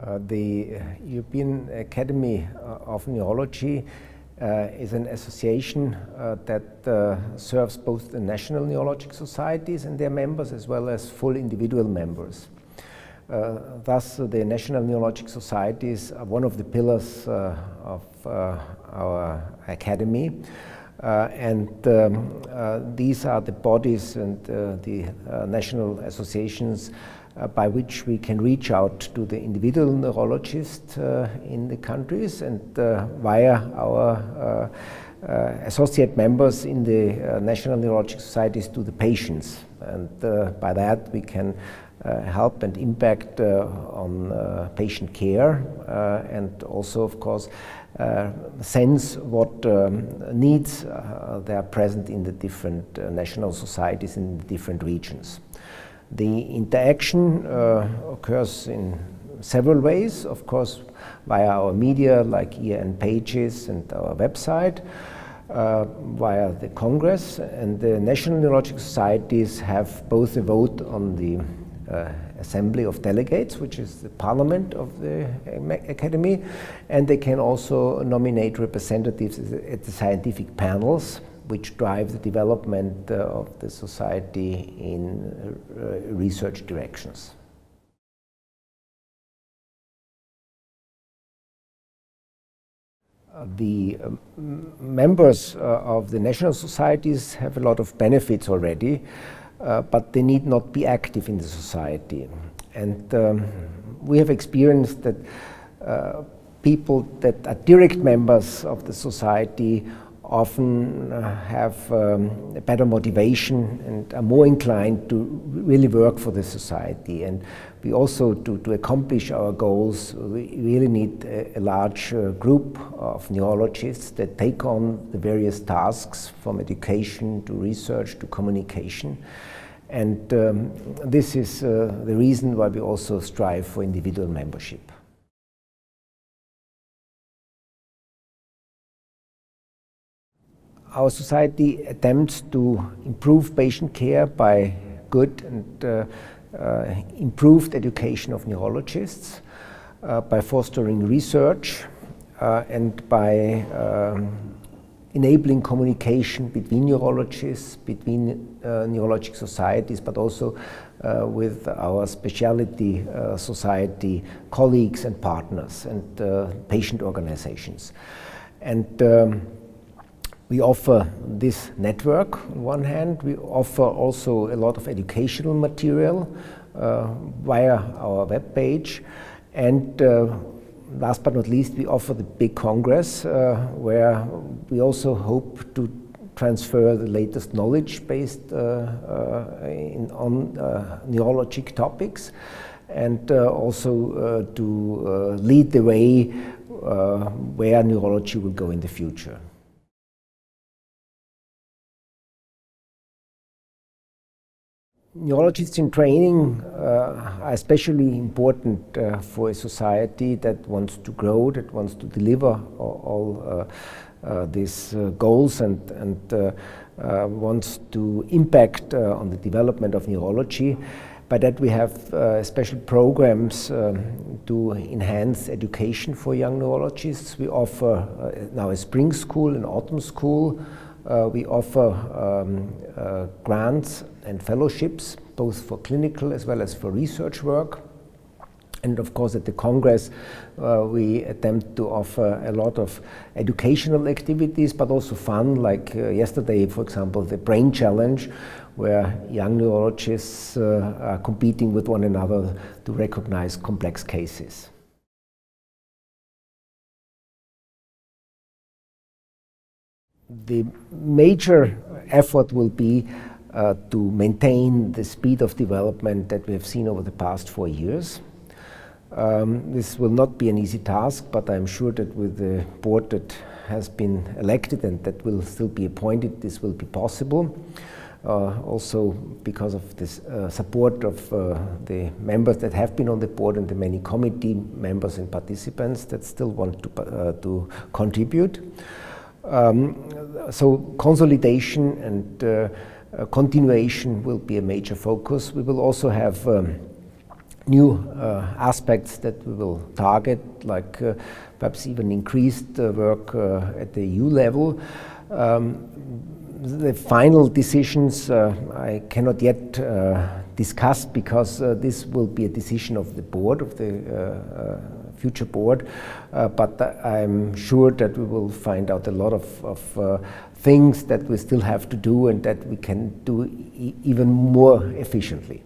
Uh, the European Academy of Neurology uh, is an association uh, that uh, serves both the national neurologic societies and their members as well as full individual members. Uh, thus, the national neurologic societies are one of the pillars of our academy. And um, these are the bodies and the national associations uh, by which we can reach out to the individual neurologists uh, in the countries and uh, via our uh, associate members in the uh, National Neurologic Societies to the patients. And uh, by that we can Uh, help and impact uh, on uh, patient care and also, of course, sense what um, needs there are present in the different national societies in different regions. The interaction uh, occurs in several ways, of course, via our media like EAN pages and our website, uh, via the Congress, and the National Neurological Societies have both a vote on the uh, Assembly of Delegates, which is the parliament of the Academy, and they can also nominate representatives at the scientific panels which drive the development uh, of the society in uh, research directions. Uh, the um, members uh, of the national societies have a lot of benefits already, but they need not be active in the society. And um, we have experienced that uh, people that are direct members of the society often uh, have um, a better motivation and are more inclined to really work for the society. And we also, to, to accomplish our goals, we really need a, a large uh, group of neurologists that take on the various tasks from education to research to communication. And um, this is uh, the reason why we also strive for individual membership. Our society attempts to improve patient care by good and uh, uh, improved education of neurologists, uh, by fostering research, uh, and by um, enabling communication between neurologists, between uh, neurologic societies, but also uh, with our specialty society colleagues and partners and patient organizations. And um, we offer this network on one hand. We offer also a lot of educational material uh, via our web page. And uh, last but not least, we offer the big congress uh, where we also hope to transfer the latest knowledge based uh, uh, in, on uh, neurologic topics and also to lead the way where neurology will go in the future. Neurologists in training uh, are especially important uh, for a society that wants to grow, that wants to deliver all, all uh, uh these uh, goals and, and uh, wants to impact on the development of neurology. By that we have special programs um, to enhance education for young neurologists. We offer now a spring school, an autumn school, uh, we offer um, uh, grants and fellowships, both for clinical as well as for research work. And of course, at the Congress, uh, we attempt to offer a lot of educational activities, but also fun, like uh, yesterday, for example, the Brain Challenge, where young neurologists uh, are competing with one another to recognize complex cases. The major effort will be uh, to maintain the speed of development that we have seen over the past four years. Um, this will not be an easy task, but I'm sure that with the board that has been elected and that will still be appointed, this will be possible. Uh, also because of the uh, support of uh, the members that have been on the board and the many committee members and participants that still want to, uh, to contribute. Um, so consolidation and uh, uh, continuation will be a major focus. We will also have um, new uh, aspects that we will target, like uh, perhaps even increased uh, work at the EU level. Um, the final decisions I cannot yet discuss because this will be a decision of the board of the future board. Uh, but I'm sure that we will find out a lot of, of uh, things that we still have to do and that we can do e even more efficiently.